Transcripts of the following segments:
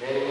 They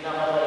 pinakatayuan